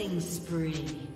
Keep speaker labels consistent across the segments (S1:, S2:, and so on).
S1: Killing spree.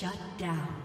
S1: Shut down.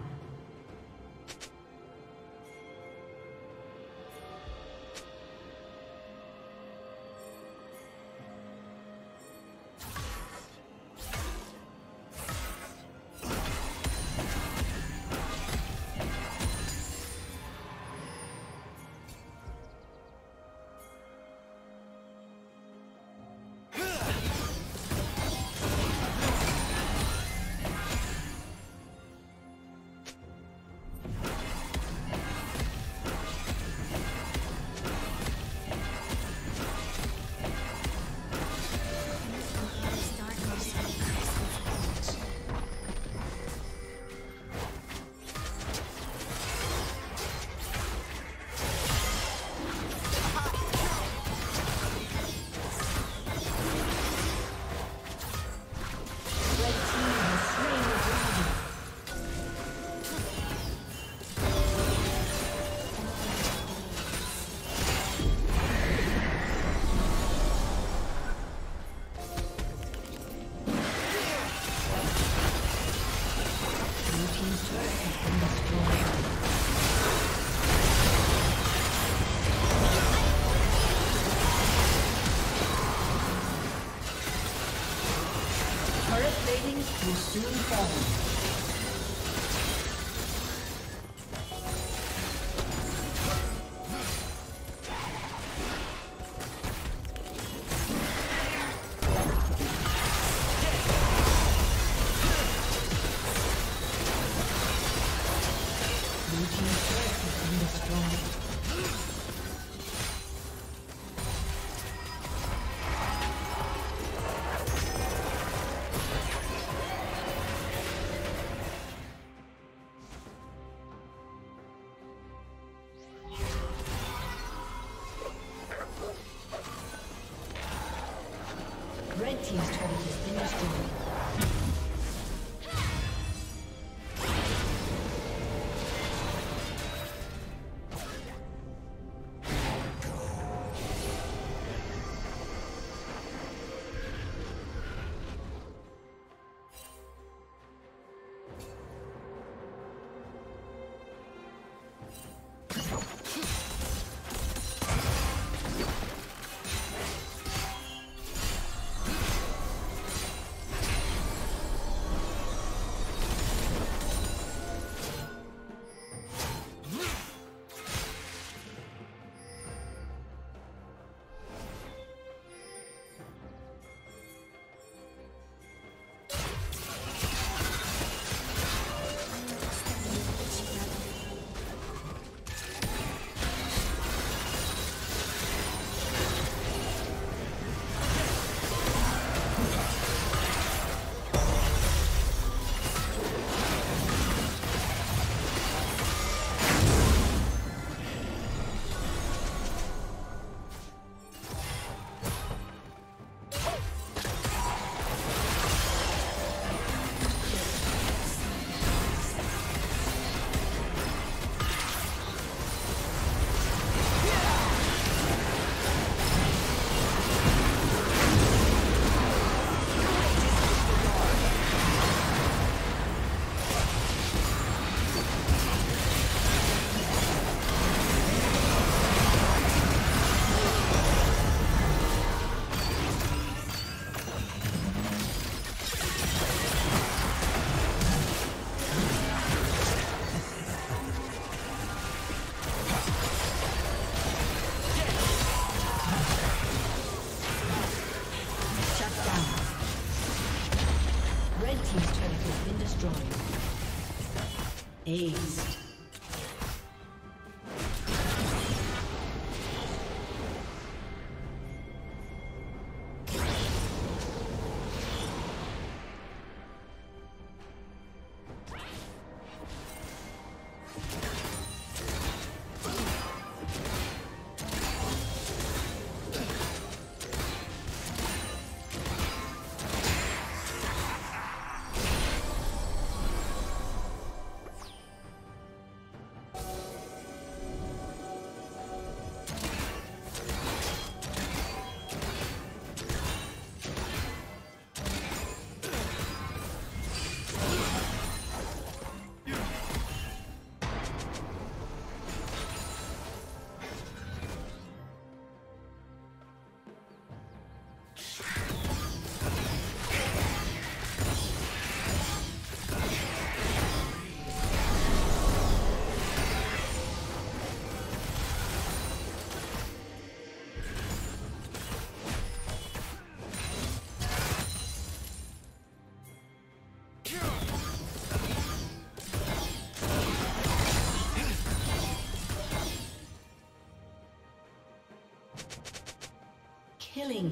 S1: Killing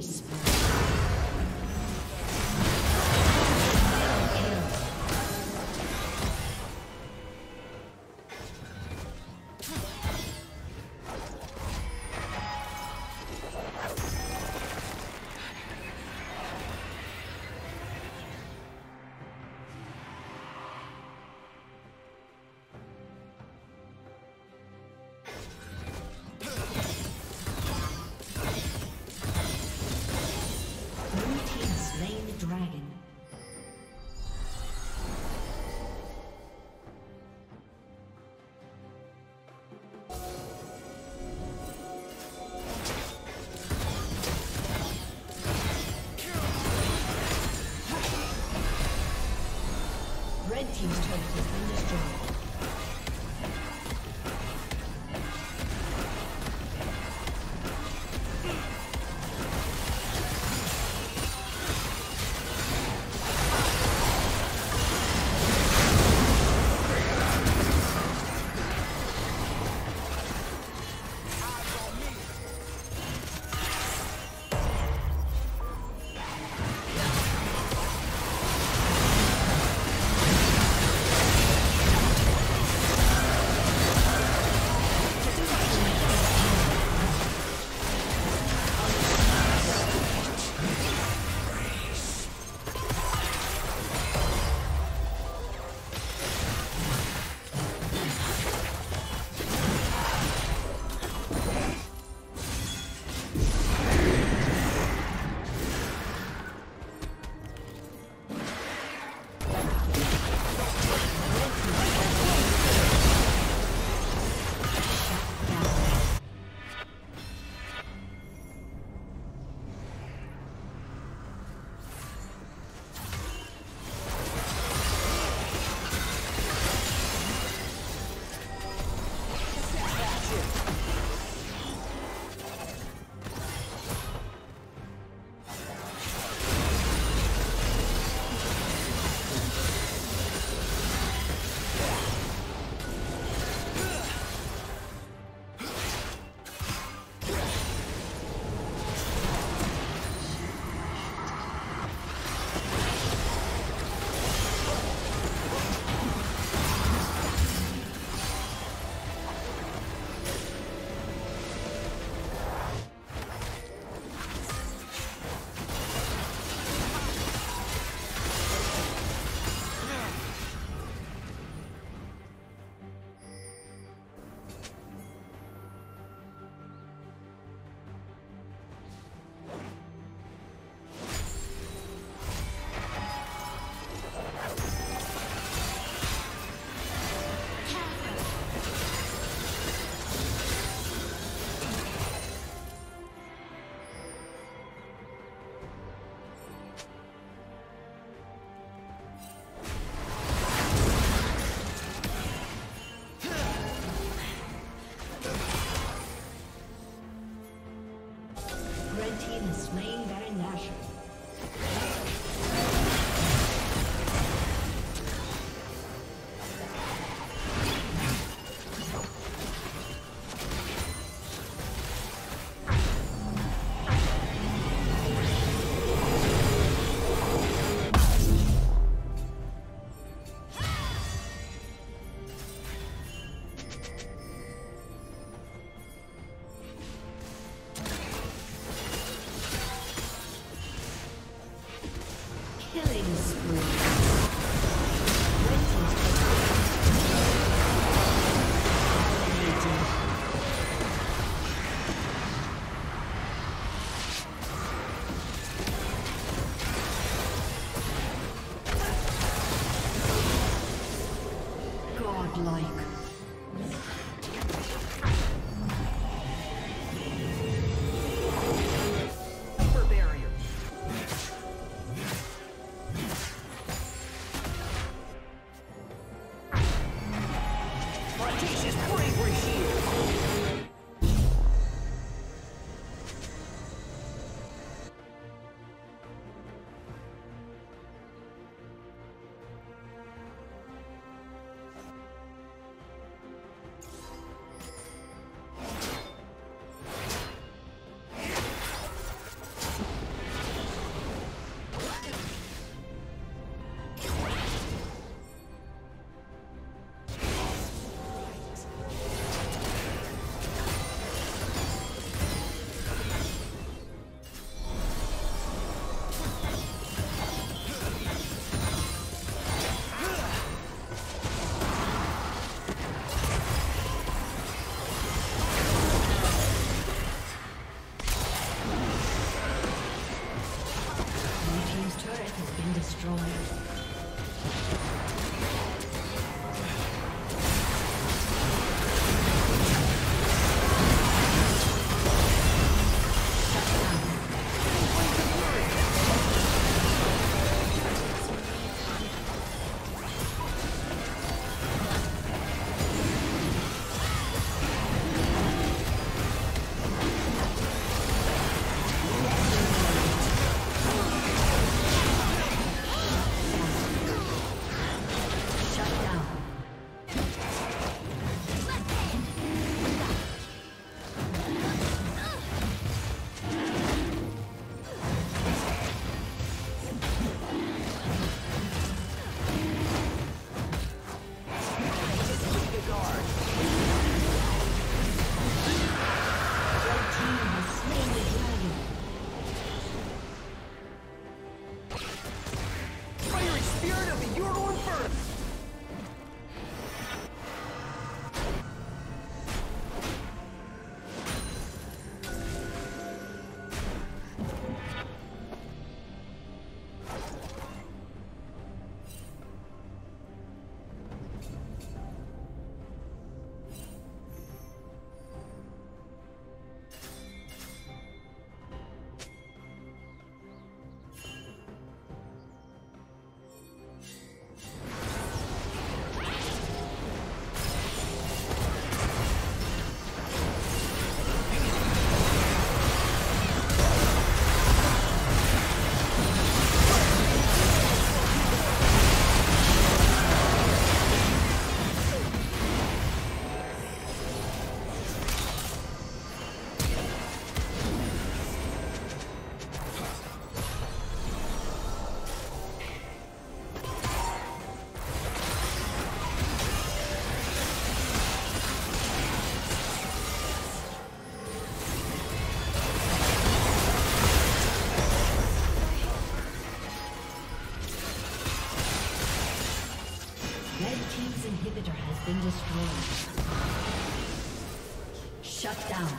S1: Shut
S2: down.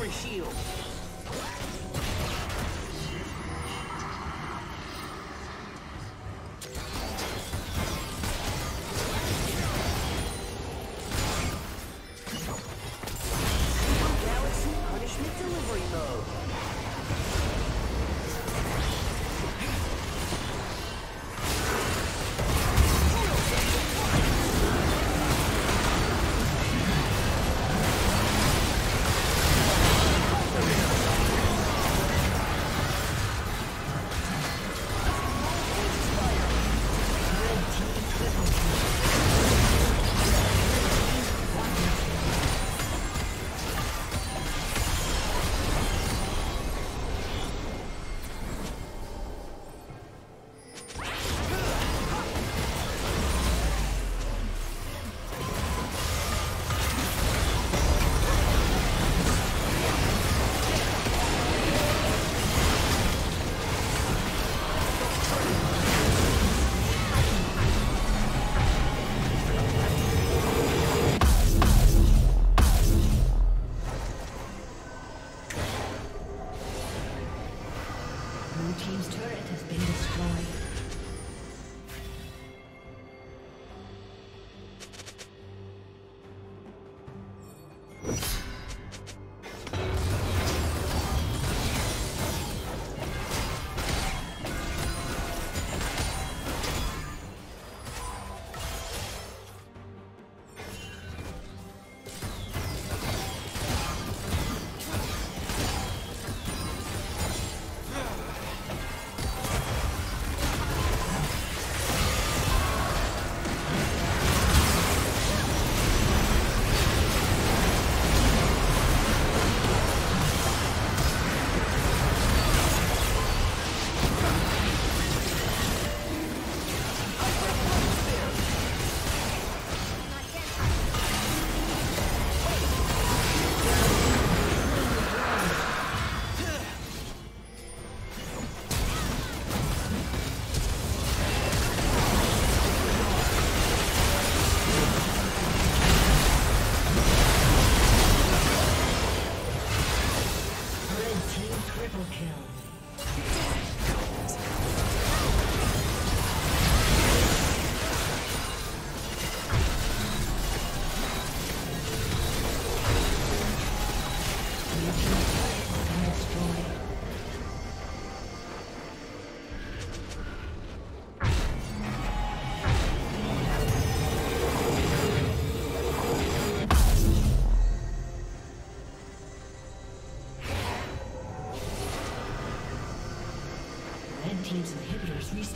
S2: Bravery shield!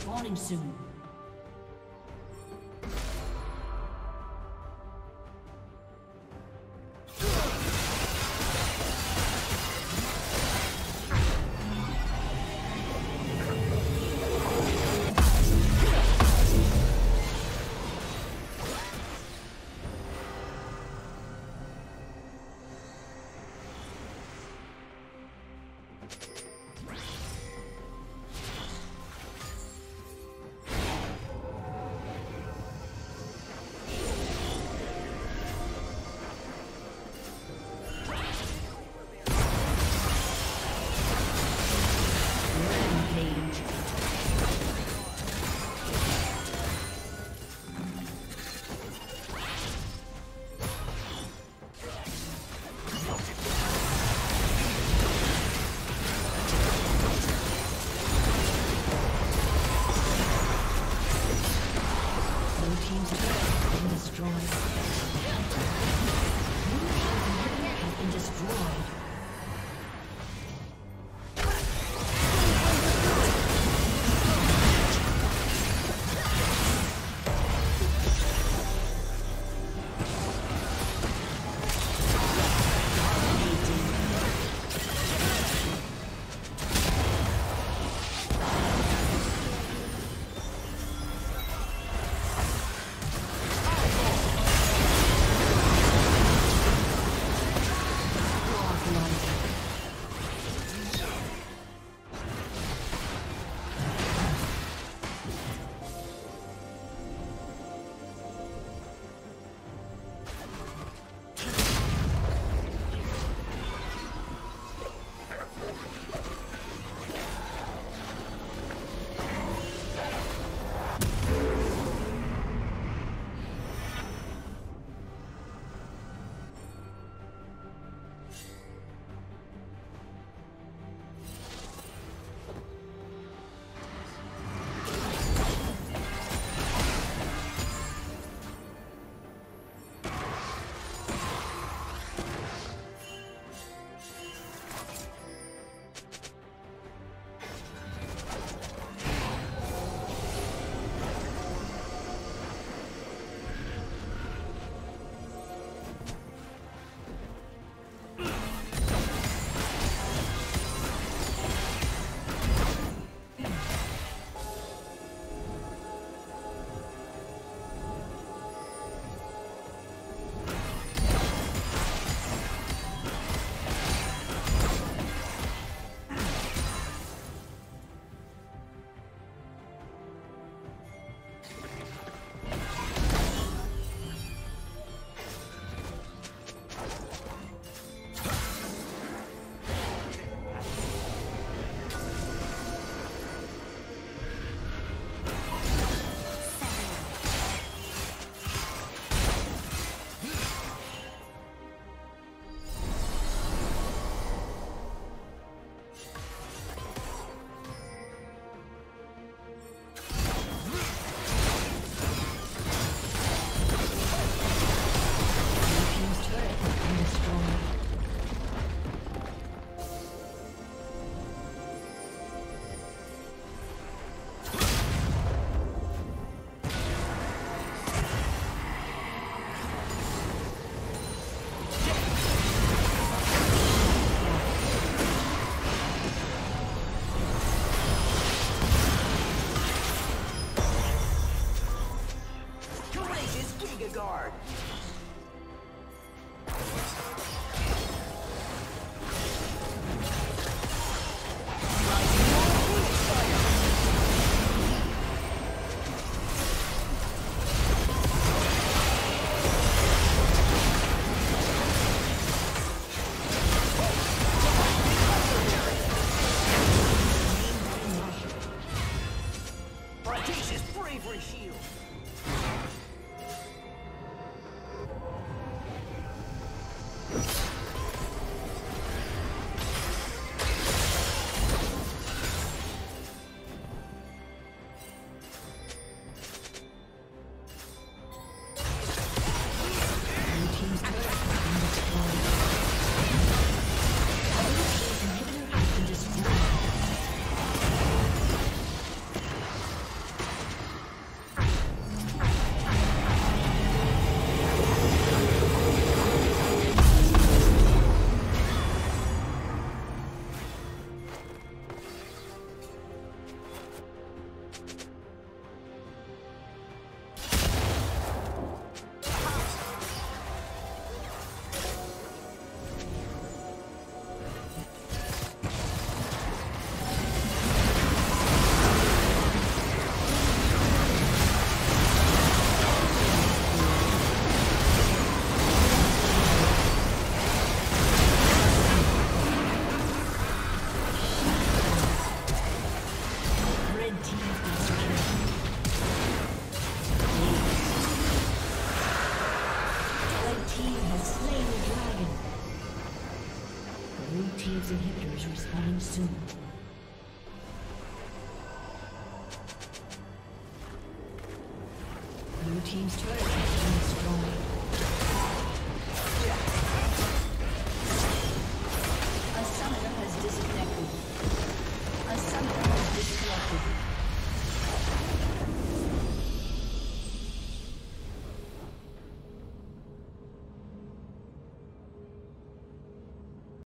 S1: Respawning soon.